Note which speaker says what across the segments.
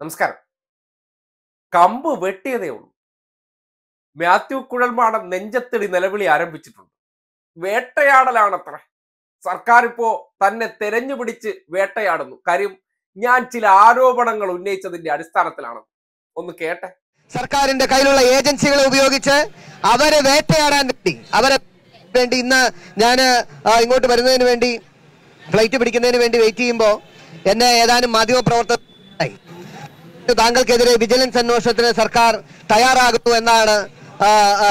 Speaker 1: നമസ്കാരം. കമ്പ് വെട്ടിയതേ ഉള്ളൂ. മാത്യു കുഴൽമാടൻ നെഞ്ചത്തടി നിലവിളി ആരംഭിച്ചിട്ടുണ്ട്. വേട്ടയാടലാണത്ര. സർക്കാർ ഇപ്പോ തന്നെ തെരഞ്ഞു പിടിച്ച് വേട്ടയാടുന്നു. കാര്യം ഞാൻ ചില ആരോപണങ്ങൾ ഉന്നയിച്ചതിന്റെ അടിസ്ഥാനത്തിലാണ്. ഒന്ന് കേട്ടെ.
Speaker 2: സർക്കാരിന്റെ കയ്യിലുള്ള ഏജൻസികളെ ഉപയോഗിച്ച് അവരെ വേട്ടയാടാൻ വേണ്ടി അവരെ വേണ്ടി ഇന്ന് ഞാൻ ഇങ്ങോട്ട് വരുന്നതിന് വേണ്ടി ഫ്ലൈറ്റ് പിടിക്കുന്നതിന് വേണ്ടി വെയിറ്റ് ചെയ്യുമ്പോൾ എന്നെ ഏതാനും മാധ്യമപ്രവർത്തകർ താങ്കൾക്കെതിരെ വിജിലൻസ് അന്വേഷണത്തിന് സർക്കാർ തയ്യാറാകുന്നു എന്നാണ്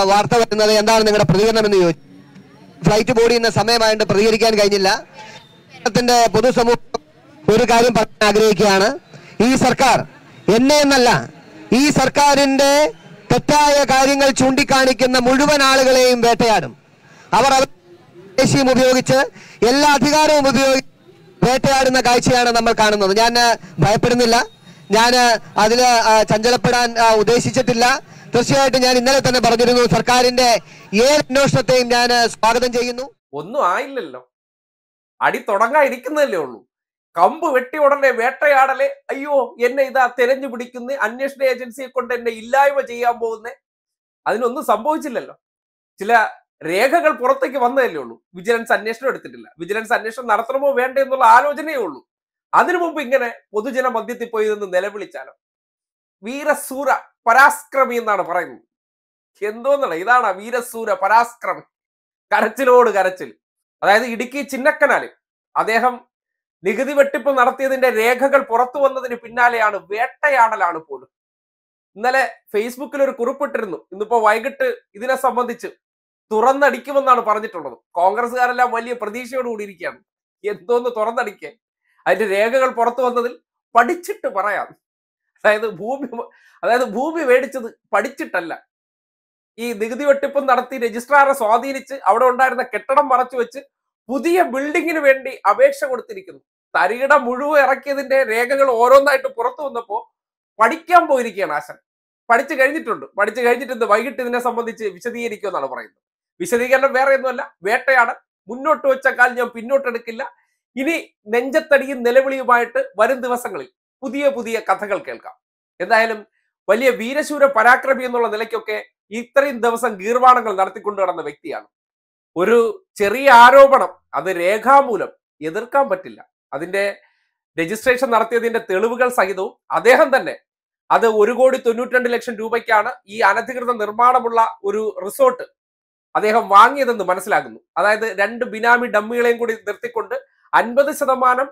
Speaker 2: വാർത്ത വരുന്നത്. എന്താണ് നിങ്ങളുടെ പ്രതികരണം എന്ന് ചോദിച്ചു ഫ്ലൈറ്റ് ബോഡി എന്ന സമയമായിട്ട് പ്രതികരിക്കാൻ കഴിഞ്ഞില്ല. കേരളത്തിന്റെ പൊതുസമൂഹം ഒരു കാര്യം പറയാൻ ആഗ്രഹിക്കുകയാണ്. ഈ സർക്കാർ എന്നെ എന്നല്ല ഈ സർക്കാരിന്റെ തെറ്റായ കാര്യങ്ങൾ ചൂണ്ടിക്കാണിക്കുന്ന മുഴുവൻ ആളുകളെയും വേട്ടയാടും. അവർ ദേശീയം ഉപയോഗിച്ച് എല്ലാ അധികാരവും ഉപയോഗിച്ച് വേട്ടയാടുന്ന കാഴ്ചയാണ് നമ്മൾ കാണുന്നത്. ഞാൻ ഭയപ്പെടുന്നില്ല. ഞാൻ അതിൽ ചഞ്ചലപ്പെടാൻ ഉദ്ദേശിച്ചിട്ടില്ല. തീർച്ചയായിട്ടും ഞാൻ ഇന്നലെ തന്നെ പറഞ്ഞിരുന്നു സർക്കാരിന്റെ ഏത് അന്വേഷണത്തെയും ഞാൻ സ്വാഗതം ചെയ്യുന്നു.
Speaker 1: ഒന്നും ആയില്ലല്ലോ. അടി തുടങ്ങാതിരിക്കുന്നതല്ലേ ഉള്ളൂ. കമ്പ് വെട്ടി ഉടനെ വേട്ടയാടലെ അയ്യോ എന്നെ ഇതാ തെരഞ്ഞു പിടിക്കുന്ന അന്വേഷണ ഏജൻസിയെ കൊണ്ട് എന്നെ ഇല്ലായ്മ ചെയ്യാൻ പോകുന്നേ. അതിനൊന്നും സംഭവിച്ചില്ലല്ലോ. ചില രേഖകൾ പുറത്തേക്ക് വന്നതല്ലേ ഉള്ളൂ. വിജിലൻസ് അന്വേഷണം എടുത്തിട്ടില്ല. വിജിലൻസ് അന്വേഷണം നടത്തണമോ വേണ്ടേ എന്നുള്ള ആലോചനയേ ഉള്ളൂ. അതിനു മുമ്പ് ഇങ്ങനെ പൊതുജന മധ്യത്തിൽ പോയി നിന്ന് നിലവിളിച്ചാലോ വീരസൂര പരാക്രമി എന്നാണ് പറയുന്നത്. എന്തോന്നല്ല ഇതാണ് വീരസൂര പരാക്രമി. കരച്ചിലോട് കരച്ചിൽ. അതായത് ഇടുക്കി ചിന്നക്കനാല് അദ്ദേഹം നികുതി വെട്ടിപ്പ് നടത്തിയതിന്റെ രേഖകൾ പുറത്തു വന്നതിന് പിന്നാലെയാണ് വേട്ടയാടലാണ് പോലും. ഇന്നലെ ഫേസ്ബുക്കിൽ ഒരു കുറിപ്പിട്ടിരുന്നു. ഇന്നിപ്പോ വൈകിട്ട് ഇതിനെ സംബന്ധിച്ച് തുറന്നടിക്കുമെന്നാണ് പറഞ്ഞിട്ടുള്ളത്. കോൺഗ്രസ്സുകാരെല്ലാം വലിയ പ്രതീക്ഷയോട് കൂടി ഇരിക്കുകയാണ്. എന്തോന്ന് തുറന്നടിക്കേ അതിന്റെ രേഖകൾ പുറത്തു വന്നതിൽ പഠിച്ചിട്ട് പറയാം. അതായത് ഭൂമി അതായത് ഭൂമി മേടിച്ചത് പഠിച്ചിട്ടല്ല. ഈ നികുതി വെട്ടിപ്പും നടത്തി രജിസ്ട്രാറെ സ്വാധീനിച്ച് അവിടെ ഉണ്ടായിരുന്ന കെട്ടിടം മറച്ചു വെച്ച് പുതിയ ബിൽഡിങ്ങിന് വേണ്ടി അപേക്ഷ കൊടുത്തിരിക്കുന്നു. തരികിട മുഴുവൻ ഇറക്കിയതിന്റെ രേഖകൾ ഓരോന്നായിട്ട് പുറത്തു വന്നപ്പോൾ പഠിക്കാൻ പോയിരിക്കുകയാണ് ആശൻ. പഠിച്ചു കഴിഞ്ഞിട്ടുണ്ട്. പഠിച്ചു കഴിഞ്ഞിട്ടുണ്ട് വൈകിട്ട് ഇതിനെ സംബന്ധിച്ച് വിശദീകരിക്കുമെന്നാണ് പറയുന്നത്. വിശദീകരണം വേറെ ഒന്നുമല്ല. വേട്ടയാണ് മുന്നോട്ട് വെച്ച കാൽ ഞാൻ പിന്നോട്ടെടുക്കില്ല. ഇനി നെഞ്ചത്തടിയും നിലവിളിയുമായിട്ട് വരും ദിവസങ്ങളിൽ പുതിയ പുതിയ കഥകൾ കേൾക്കാം. എന്തായാലും വലിയ വീരശൂര പരാക്രമി എന്നുള്ള നിലയ്ക്കൊക്കെ ഇത്രയും ദിവസം ഗീർവാണങ്ങൾ നടത്തിക്കൊണ്ടു നടന്ന വ്യക്തിയാണ്. ഒരു ചെറിയ ആരോപണം അത് രേഖാമൂലം എതിർക്കാൻ പറ്റില്ല. അതിന്റെ രജിസ്ട്രേഷൻ നടത്തിയതിന്റെ തെളിവുകൾ സഹിതവും അദ്ദേഹം തന്നെ അത് ഒരു കോടി തൊണ്ണൂറ്റിരണ്ട് ലക്ഷം രൂപയ്ക്കാണ് ഈ അനധികൃത നിർമ്മാണമുള്ള ഒരു റിസോർട്ട് അദ്ദേഹം വാങ്ങിയതെന്ന് മനസ്സിലാകുന്നു. അതായത് രണ്ട് ബിനാമി ഡമ്മികളെയും കൂടി നിർത്തിക്കൊണ്ട് അൻപത് ശതമാനം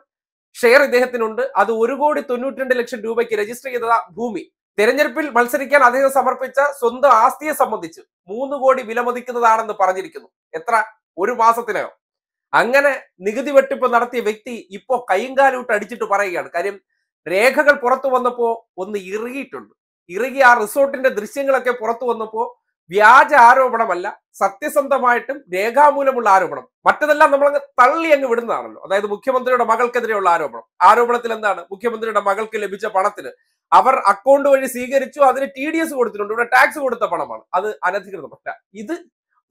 Speaker 1: ഷെയർ ഇദ്ദേഹത്തിനുണ്ട്. അത് ഒരു കോടി തൊണ്ണൂറ്റിരണ്ട് ലക്ഷം രൂപയ്ക്ക് രജിസ്റ്റർ ചെയ്ത ഭൂമി. തെരഞ്ഞെടുപ്പിൽ മത്സരിക്കാൻ അദ്ദേഹം സമർപ്പിച്ച സ്വന്തം ആസ്തിയെ സംബന്ധിച്ച് മൂന്ന് കോടി വിലമതിക്കുന്നതാണെന്ന് പറഞ്ഞിരിക്കുന്നു. എത്ര? ഒരു മാസത്തിനകം. അങ്ങനെ നികുതി വെട്ടിപ്പ് നടത്തിയ വ്യക്തി ഇപ്പോ കൈകാലൂട്ട് അടിച്ചിട്ട് പറയുകയാണ്. കാര്യം രേഖകൾ പുറത്തു വന്നപ്പോ ഒന്ന് ഇറുകിയിട്ടുണ്ട്. ഇറുകി ആ റിസോർട്ടിന്റെ ദൃശ്യങ്ങളൊക്കെ പുറത്തു വന്നപ്പോ വ്യാജ ആരോപണമല്ല സത്യസന്ധമായിട്ടും രേഖാമൂലമുള്ള ആരോപണം. മറ്റതെല്ലാം നമ്മൾ അങ്ങ് തള്ളി അങ്ങ് വിടുന്നതാണല്ലോ. അതായത് മുഖ്യമന്ത്രിയുടെ മകൾക്കെതിരെയുള്ള ആരോപണം. ആരോപണത്തിൽ എന്താണ്? മുഖ്യമന്ത്രിയുടെ മകൾക്ക് ലഭിച്ച പണത്തിന്. അവർ അക്കൗണ്ട് വഴി സ്വീകരിച്ചു അതിന് ടി ഡി എസ് കൊടുത്തിട്ടുണ്ട്. ഇവിടെ ടാക്സ് കൊടുത്ത പണമാണ്. അത് അനധികൃതമല്ല. ഇത്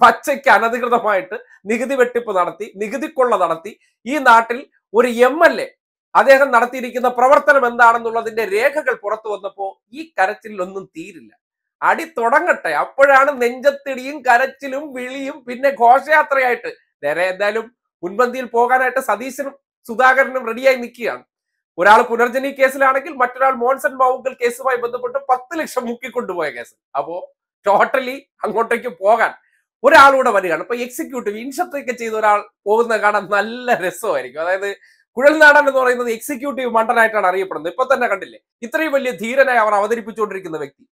Speaker 1: പച്ചയ്ക്ക് അനധികൃതമായിട്ട് നികുതി വെട്ടിപ്പ് നടത്തി നികുതി കൊള്ള നടത്തി ഈ നാട്ടിൽ ഒരു എം എൽ എ അദ്ദേഹം നടത്തിയിരിക്കുന്ന പ്രവർത്തനം എന്താണെന്നുള്ളതിന്റെ രേഖകൾ പുറത്തു വന്നപ്പോ ഈ കരച്ചിലൊന്നും തീരില്ല. അടി തുടങ്ങട്ടെ. അപ്പോഴാണ് നെഞ്ചത്തിടിയും കരച്ചിലും വിളിയും പിന്നെ ഘോഷയാത്രയായിട്ട്. നേരെ എന്തായാലും മുൻപന്തിയിൽ പോകാനായിട്ട് സതീശനും സുധാകരനും റെഡിയായി നിൽക്കുകയാണ്. ഒരാൾ പുനർജനി കേസിലാണെങ്കിൽ മറ്റൊരാൾ മോൺസൺ മാവുങ്കൽ കേസുമായി ബന്ധപ്പെട്ട് പത്ത് ലക്ഷം മുക്കിക്കൊണ്ടുപോയ കേസ്. അപ്പോ ടോട്ടലി അങ്ങോട്ടേക്ക് പോകാൻ ഒരാളൂടെ വരികയാണ്. ഇപ്പൊ എക്സിക്യൂട്ടീവ് ഇൻഷത്തൊക്കെ ചെയ്ത ഒരാൾ പോകുന്ന കാണാൻ നല്ല രസമായിരിക്കും. അതായത് കുഴൽനാടൻ എന്ന് പറയുന്നത് എക്സിക്യൂട്ടീവ് മണ്ടനായിട്ടാണ് അറിയപ്പെടുന്നത്. ഇപ്പൊ തന്നെ കണ്ടില്ലേ? ഇത്രയും വലിയ ധീരനായി അവർ അവതരിപ്പിച്ചുകൊണ്ടിരിക്കുന്ന വ്യക്തി.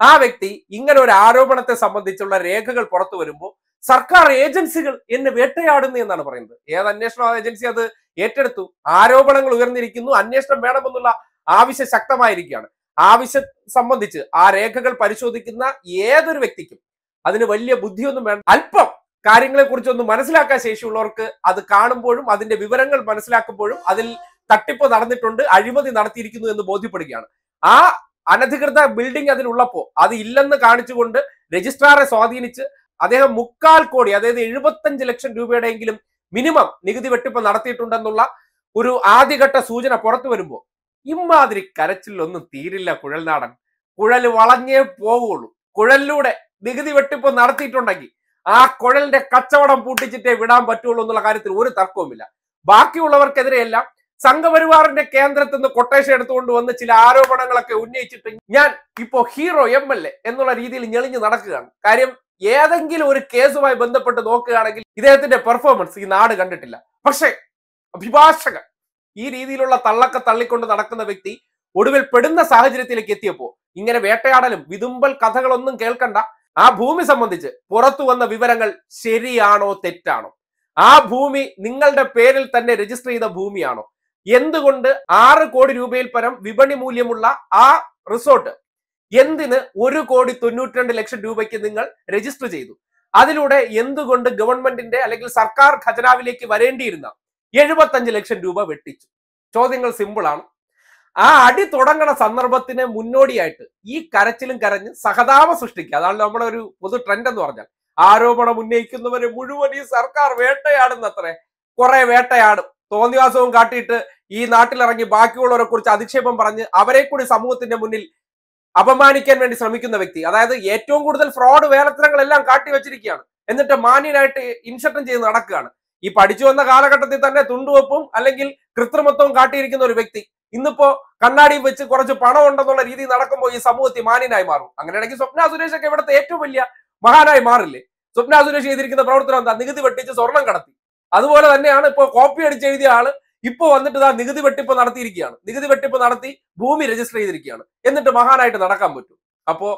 Speaker 1: ആ വ്യക്തി ഇങ്ങനെ ഒരു ആരോപണത്തെ സംബന്ധിച്ചുള്ള രേഖകൾ പുറത്തു വരുമ്പോൾ സർക്കാർ ഏജൻസികൾ എന്നെ വേട്ടയാടുന്നു എന്നാണ് പറയുന്നത്. ഏത് അന്വേഷണ ഏജൻസി അത് ഏറ്റെടുത്തു? ആരോപണങ്ങൾ ഉയർന്നിരിക്കുന്നു അന്വേഷണം വേണമെന്നുള്ള ആവശ്യം ശക്തമായിരിക്കുകയാണ്. ആവശ്യം സംബന്ധിച്ച് ആ രേഖകൾ പരിശോധിക്കുന്ന ഏതൊരു വ്യക്തിക്കും അതിന് വലിയ ബുദ്ധിയൊന്നും വേണ്ട. അല്പം കാര്യങ്ങളെ കുറിച്ചൊന്ന് മനസ്സിലാക്കാൻ ശേഷിയുള്ളവർക്ക് അത് കാണുമ്പോഴും അതിന്റെ വിവരങ്ങൾ മനസ്സിലാക്കുമ്പോഴും അതിൽ തട്ടിപ്പ് നടന്നിട്ടുണ്ട് അഴിമതി നടത്തിയിരിക്കുന്നു എന്ന് ബോധ്യപ്പെടുകയാണ്. ആ അനധികൃത ബിൽഡിംഗ് അതിലുള്ളപ്പോ അത് ഇല്ലെന്ന് കാണിച്ചുകൊണ്ട് രജിസ്ട്രാറെ സ്വാധീനിച്ച് അദ്ദേഹം മുക്കാൽ കോടി അതായത് എഴുപത്തഞ്ച് ലക്ഷം രൂപയുടെയെങ്കിലും മിനിമം നികുതി വെട്ടിപ്പ് നടത്തിയിട്ടുണ്ടെന്നുള്ള ഒരു ആദ്യഘട്ട സൂചന പുറത്തു വരുമ്പോൾ ഇമാതിരി കരച്ചിലൊന്നും തീരില്ല കുഴൽനാടൻ. കുഴൽ വളഞ്ഞേ പോവുള്ളൂ. കുഴലിലൂടെ നികുതി വെട്ടിപ്പ് നടത്തിയിട്ടുണ്ടെങ്കിൽ ആ കുഴലിന്റെ കച്ചവടം പൂട്ടിച്ചിട്ടേ വിടാൻ പറ്റുള്ളൂ എന്നുള്ള കാര്യത്തിൽ ഒരു തർക്കവുമില്ല. ബാക്കിയുള്ളവർക്കെതിരെയെല്ലാം സംഘപരിവാറിന്റെ കേന്ദ്രത്തിൽ നിന്ന് കൊട്ടേഷൻ എടുത്തുകൊണ്ട് വന്ന് ചില ആരോപണങ്ങളൊക്കെ ഉന്നയിച്ചിട്ട് ഞാൻ ഇപ്പോ ഹീറോ എം എൽ എ എന്നുള്ള രീതിയിൽ ഞെളിഞ്ഞു നടക്കുകയാണ്. കാര്യം ഏതെങ്കിലും ഒരു കേസുമായി ബന്ധപ്പെട്ട് നോക്കുകയാണെങ്കിൽ ഇദ്ദേഹത്തിന്റെ പെർഫോമൻസ് ഈ നാട് കണ്ടിട്ടില്ല. പക്ഷേ അഭിഭാഷകൻ ഈ രീതിയിലുള്ള തള്ളക്ക തള്ളിക്കൊണ്ട് നടക്കുന്ന വ്യക്തി ഒടുവിൽ പെടുന്ന സാഹചര്യത്തിലേക്ക് എത്തിയപ്പോ ഇങ്ങനെ വേട്ടയാടലും വിതുമ്പൽ കഥകളൊന്നും കേൾക്കണ്ട. ആ ഭൂമി സംബന്ധിച്ച് പുറത്തു വന്ന വിവരങ്ങൾ ശരിയാണോ തെറ്റാണോ? ആ ഭൂമി നിങ്ങളുടെ പേരിൽ തന്നെ രജിസ്റ്റർ ചെയ്ത ഭൂമിയാണോ? എന്തുകൊണ്ട് ആറ് കോടി രൂപയിൽ പരം വിപണി മൂല്യമുള്ള ആ റിസോർട്ട് എന്തിന് ഒരു കോടി തൊണ്ണൂറ്റിരണ്ട് ലക്ഷം രൂപയ്ക്ക് നിങ്ങൾ രജിസ്റ്റർ ചെയ്തു? അതിലൂടെ എന്തുകൊണ്ട് ഗവൺമെന്റിന്റെ അല്ലെങ്കിൽ സർക്കാർ ഖജനാവിലേക്ക് വരേണ്ടിയിരുന്ന എഴുപത്തഞ്ച് ലക്ഷം രൂപ വെട്ടിച്ചു? ചോദ്യങ്ങൾ സിമ്പിളാണ് ആ അടി തുടങ്ങണ സന്ദർഭത്തിന് മുന്നോടിയായിട്ട് ഈ കരച്ചിലും കരഞ്ഞ് സഹതാപം സൃഷ്ടിക്കുക. അതാണ് നമ്മുടെ ഒരു പൊതു ട്രെൻഡ് എന്ന് പറഞ്ഞാൽ. ആരോപണം ഉന്നയിക്കുന്നവരെ മുഴുവൻ ഈ സർക്കാർ വേട്ടയാടുന്നത്രേ. കുറെ വേട്ടയാടും. തോന്നിവാസവും കാട്ടിയിട്ട് ഈ നാട്ടിലിറങ്ങി ബാക്കിയുള്ളവരെ കുറിച്ച് അധിക്ഷേപം പറഞ്ഞ് അവരെ കൂടി സമൂഹത്തിന്റെ മുന്നിൽ അപമാനിക്കാൻ വേണ്ടി ശ്രമിക്കുന്ന വ്യക്തി. അതായത് ഏറ്റവും കൂടുതൽ ഫ്രോഡ് വേലത്തരങ്ങളെല്ലാം കാട്ടി വെച്ചിരിക്കുകയാണ്. എന്നിട്ട് മാന്യനായിട്ട് ഇൻഷർട്ടൻ ചെയ്ത് നടക്കുകയാണ്. ഈ പഠിച്ചു വന്ന കാലഘട്ടത്തിൽ തന്നെ തുണ്ടുവെപ്പും അല്ലെങ്കിൽ കൃത്രിമത്വവും കാട്ടിയിരിക്കുന്ന ഒരു വ്യക്തി ഇന്നിപ്പോ കണ്ണാടിയും വെച്ച് കുറച്ച് പണം ഉണ്ടെന്നുള്ള രീതി നടക്കുമ്പോൾ ഈ സമൂഹത്തിൽ മാന്യനായി മാറും. അങ്ങനെയാണെങ്കിൽ സ്വപ്ന സുരേഷ് ഒക്കെ ഇവിടുത്തെ ഏറ്റവും വലിയ മഹാനായി മാറില്ലേ? സ്വപ്ന സുരേഷ് ചെയ്തിരിക്കുന്ന പ്രവർത്തനം എന്താ? നികുതി വെട്ടിച്ച് സ്വർണം കടത്തി. അതുപോലെ തന്നെയാണ് ഇപ്പോൾ കോപ്പി അടിച്ച് എഴുതിയ ആൾ ഇപ്പൊ വന്നിട്ട് ഇതാ നികുതി വെട്ടിപ്പ് നടത്തിയിരിക്കുകയാണ്. നികുതി വെട്ടിപ്പ് നടത്തി ഭൂമി രജിസ്റ്റർ ചെയ്തിരിക്കുകയാണ്. എന്നിട്ട് മഹാനായിട്ട് നടക്കാൻ പറ്റും. അപ്പോ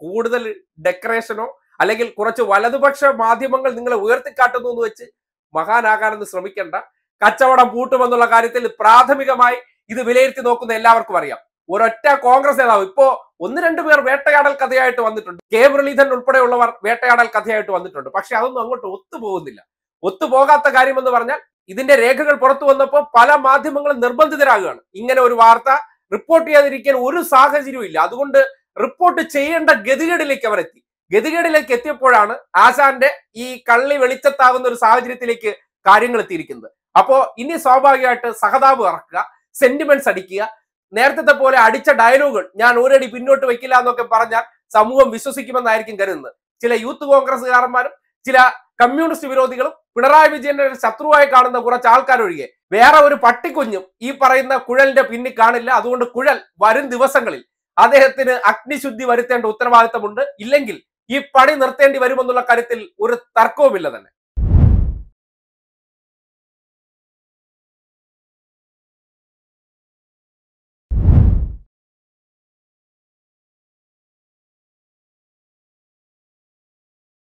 Speaker 1: കൂടുതൽ ഡെക്കറേഷനോ അല്ലെങ്കിൽ കുറച്ച് വലതുപക്ഷ മാധ്യമങ്ങൾ നിങ്ങളെ ഉയർത്തിക്കാട്ടുന്നു എന്ന് വെച്ച് മഹാനാകാനൊന്ന് ശ്രമിക്കേണ്ട. കച്ചവടം പൂട്ടുമെന്നുള്ള കാര്യത്തിൽ പ്രാഥമികമായി ഇത് വിലയിരുത്തി നോക്കുന്ന എല്ലാവർക്കും അറിയാം. ഒരൊറ്റ കോൺഗ്രസ് നേതാവ് ഇപ്പോ ഒന്ന് രണ്ടു പേർ വേട്ടയാടൽ കഥയായിട്ട് വന്നിട്ടുണ്ട്. കെ മുരളീധരൻ ഉൾപ്പെടെയുള്ളവർ വേട്ടയാടൽ കഥയായിട്ട് വന്നിട്ടുണ്ട്. പക്ഷെ അതൊന്നും അങ്ങോട്ട് ഒത്തുപോകുന്നില്ല. ഒത്തുപോകാത്ത കാര്യം എന്ന് പറഞ്ഞാൽ ഇതിന്റെ രേഖകൾ പുറത്തു വന്നപ്പോൾ പല മാധ്യമങ്ങളും നിർബന്ധിതരാകുകയാണ്. ഇങ്ങനെ ഒരു വാർത്ത റിപ്പോർട്ട് ചെയ്യാതിരിക്കാൻ ഒരു സാഹചര്യവും ഇല്ല. അതുകൊണ്ട് റിപ്പോർട്ട് ചെയ്യേണ്ട ഗതികേടിലേക്ക് അവരെത്തി ഗതികേടിലേക്ക് എത്തിയപ്പോഴാണ് ആശാന്റെ ഈ കള്ളി വെളിച്ചത്താകുന്ന ഒരു സാഹചര്യത്തിലേക്ക് കാര്യങ്ങൾ എത്തിയിരിക്കുന്നത്. അപ്പോ ഇനി സ്വാഭാവികമായിട്ട് സഹതാപ് ഇറക്കുക സെന്റിമെന്റ്സ് അടിക്കുക നേരത്തെ പോലെ അടിച്ച ഡയലോഗുകൾ ഞാൻ ഒരടി പിന്നോട്ട് വെക്കില്ല എന്നൊക്കെ പറഞ്ഞാൽ സമൂഹം വിശ്വസിക്കുമെന്നായിരിക്കും കരുതുന്നത്. ചില യൂത്ത് കോൺഗ്രസ്സുകാരന്മാരും ചില കമ്മ്യൂണിസ്റ്റ് വിരോധികളും പിണറായി വിജയന്റെ ശത്രുവായി കാണുന്ന കുറച്ച് ആൾക്കാരൊഴികെ വേറെ ഒരു പട്ടിക്കുഞ്ഞും ഈ പറയുന്ന കുഴലിന്റെ പിന്നിൽ കാണില്ല. അതുകൊണ്ട് കുഴൽ വരും ദിവസങ്ങളിൽ അദ്ദേഹത്തിന് അഗ്നിശുദ്ധി വരുത്തേണ്ട ഉത്തരവാദിത്തമുണ്ട്. ഇല്ലെങ്കിൽ ഈ പണി നിർത്തേണ്ടി വരുമെന്നുള്ള കാര്യത്തിൽ ഒരു തർക്കവുമില്ല തന്നെ.